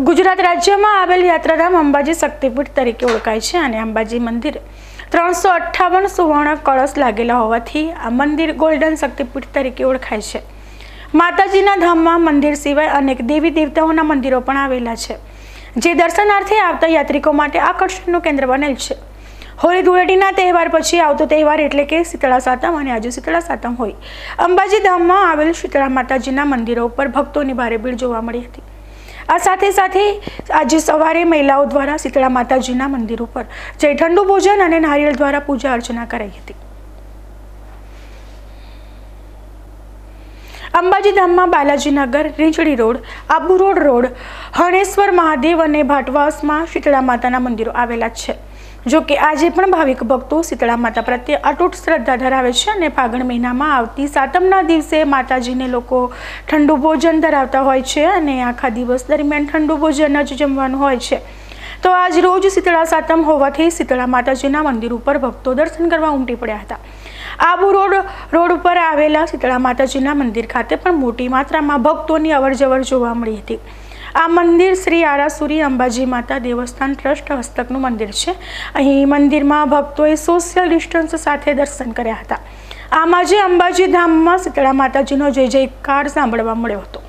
ગુજરાત રાજ્યમાં આવેલ યાત્રાધામ અંબાજી શક્તિપીઠ તરીકે ઓળખાય છે અને અંબાજી મંદિર ત્રણસો અઠ્ઠાવન સુવર્ણ કળશ લાગેલા હોવાથી આ મંદિર ગોલ્ડન શક્તિપીઠ તરીકે ઓળખાય છે. માતાજીના ધામમાં મંદિર સિવાય અનેક દેવી દેવતાઓના મંદિરો પણ આવેલા છે, જે દર્શનાર્થે આવતા યાત્રિકો માટે આકર્ષણનું કેન્દ્ર બનેલ છે. હોળી ધૂળેટીના તહેવાર પછી આવતો તહેવાર એટલે કે શીતળા સાતમ અને આજે શીતળા સાતમ હોય. અંબાજી ધામમાં આવેલ શીતળા માતાજીના મંદિરો ઉપર ભક્તોની ભારે ભીડ જોવા મળી હતી. આ સાથે સાથે આજે સવારે મહિલાઓ દ્વારા શીતળા માતાજીના મંદિર ઉપર જયઠંડુ ભોજન અને નારિયેળ દ્વારા પૂજા અર્ચના કરાઈ હતી. અંબાજી ધામમાં Balajinagar Rinchdi road, Abu road road, Haneshwar Mahadev અને ભાટવાસમાં શીતળા માતાના મંદિરો આવેલા છે. જો કે આજે પણ ભાવિક ભક્તો શીતળા માતા પ્રત્યે અતૂટ શ્રદ્ધા ધરાવે છે અને ફાગણ મહિનામાં આવતી સાતમના દિવસે માતાજીને લોકો ઠંડુ ભોજન ધરાવતા હોય છે અને આખા દિવસ દરમિયાન ઠંડુ ભોજન જ જમવાનું હોય છે. તો આજ રોજ શીતળા સાતમ હોવાથી શીતળા માતાજીના મંદિર ઉપર ભક્તો દર્શન કરવા ઉમટી પડ્યા હતા. આબુ રોડ રોડ ઉપર આવેલા શીતળા માતાજીના મંદિર ખાતે પણ મોટી માત્રામાં ભક્તોની અવરજવર જોવા મળી હતી. આ મંદિર શ્રી આરાસુરી અંબાજી માતા દેવસ્થાન ટ્રસ્ટ હસ્તકનું મંદિર છે. અહીં મંદિરમાં ભક્તોએ સોશિયલ ડિસ્ટન્સ સાથે દર્શન કર્યા હતા. આમાં જે અંબાજી ધામમાં શીતળા માતાજીનો જય જયકાર સાંભળવા મળ્યો હતો.